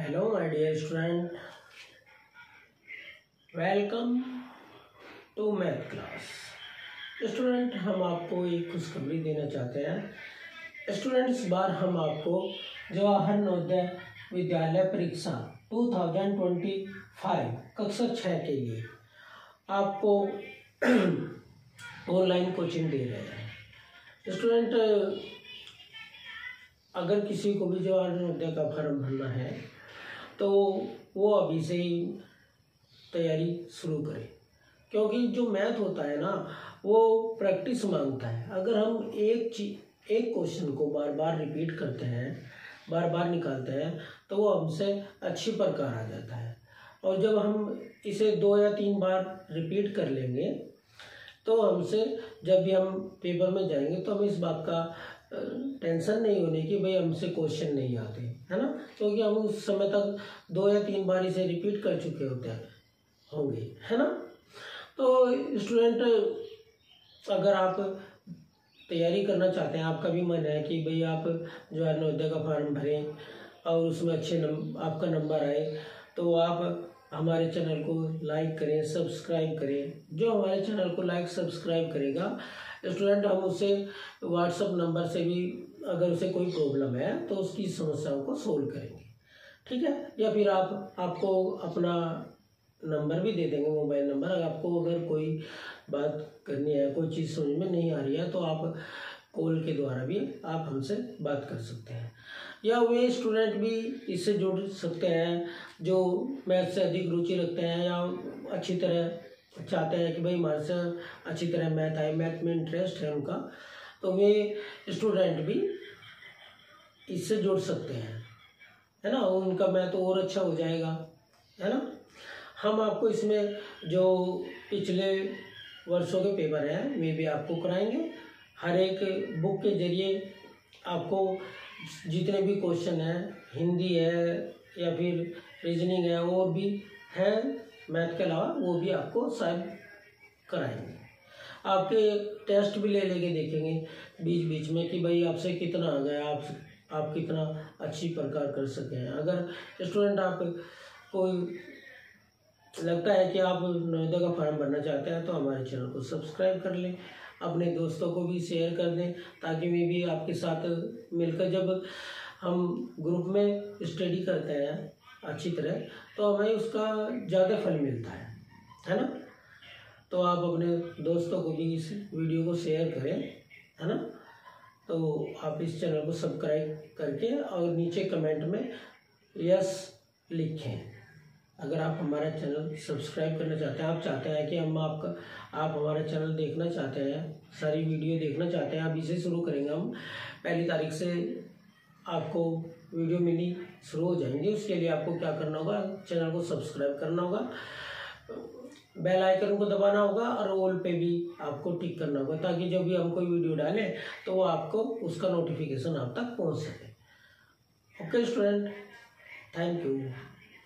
Hello my dear student welcome to math class student हम आपको एक खुशखबरी देना चाहते हैं। स्टूडेंट इस बार हम आपको जवाहर नवोदय विद्यालय परीक्षा 2025 कक्षा छः के लिए आपको ऑनलाइन कोचिंग दे रहे हैं। स्टूडेंट अगर किसी को भी जवाहर नवोदय का फॉर्म भरना है तो वो अभी से ही तैयारी शुरू करें। क्योंकि जो मैथ होता है ना, वो प्रैक्टिस माँगता है। अगर हम एक चीज़ एक क्वेश्चन को बार बार रिपीट करते हैं बार बार निकालते हैं तो वो हमसे अच्छी प्रकार आ जाता है। और जब हम इसे दो या तीन बार रिपीट कर लेंगे तो हमसे जब भी हम पेपर में जाएँगे तो हमें इस बात का टेंशन नहीं होने की, भाई हमसे क्वेश्चन नहीं आते, है ना? क्योंकि हम उस समय तक दो या तीन बार इसे रिपीट कर चुके होते हैं होंगे, है ना? तो स्टूडेंट अगर आप तैयारी करना चाहते हैं, आपका भी मन है कि भाई आप जो है नवोदय का फॉर्म भरें और उसमें अच्छे नंबर आपका नंबर आए तो आप हमारे चैनल को लाइक करें, सब्सक्राइब करें। जो हमारे चैनल को लाइक, सब्सक्राइब करेगा, स्टूडेंट, हम उसे व्हाट्सअप नंबर से भी, अगर उसे कोई प्रॉब्लम है तो उसकी समस्याओं को सोल्व करेंगे। ठीक है? या फिर आप, आपको अपना नंबर भी दे देंगे, मोबाइल नंबर। आपको अगर कोई बात करनी है, कोई चीज़ समझ में नहीं आ रही है तो आप कॉल के द्वारा भी आप हमसे बात कर सकते हैं। या वे स्टूडेंट भी इससे जुड़ सकते हैं, जो मैथ से अधिक रुचि रखते हैं या अच्छी तरह चाहते हैं कि भाई हमारे से अच्छी तरह मैथ आए, मैथ में इंटरेस्ट है उनका तो वे स्टूडेंट भी इससे जुड़ सकते हैं। है ना? उनका मैथ और अच्छा हो जाएगा। है ना? हम आपको इसमें जो पिछले वर्षों के पेपर हैं, वे भी आपको कराएँगे। हर एक बुक के ज़रिए आपको जितने भी क्वेश्चन हैं, हिंदी है या फिर रीजनिंग है और भी है मैथ के अलावा वो भी आपको शायद कराएँगे। आपके टेस्ट भी ले लेके देखेंगे बीच बीच में कि भाई आपसे कितना आ गया, आप आप कितना अच्छी प्रकार कर सके हैं। अगर स्टूडेंट आप कोई लगता है कि आप नवोदय का फॉर्म भरना चाहते हैं तो हमारे चैनल को सब्सक्राइब कर लें, अपने दोस्तों को भी शेयर कर दें, ताकि वे भी आपके साथ मिलकर जब हम ग्रुप में स्टडी करते हैं, अच्छी तरह तो हमें उसका ज़्यादा फल मिलता है है ना? तो आप अपने दोस्तों को भी इस वीडियो को शेयर करें, है ना? तो आप इस चैनल को सब्सक्राइब करके और नीचे कमेंट में यस लिखें। अगर आप हमारा चैनल सब्सक्राइब करना चाहते हैं, आप चाहते हैं कि हम आपका, आप हमारा चैनल देखना चाहते हैं, सारी वीडियो देखना चाहते हैं, आप इसे शुरू करेंगे हम। पहली तारीख से आपको वीडियो मिली शुरू हो जाएँगी। उसके लिए आपको क्या करना होगा, चैनल को सब्सक्राइब करना होगा, बेल आइकन को दबाना होगा और ऑल पे भी आपको टिक करना होगा, ताकि जब भी हम कोई वीडियो डालें तो वो आपको उसका नोटिफिकेशन आप तक पहुँच सके। Okay student thank you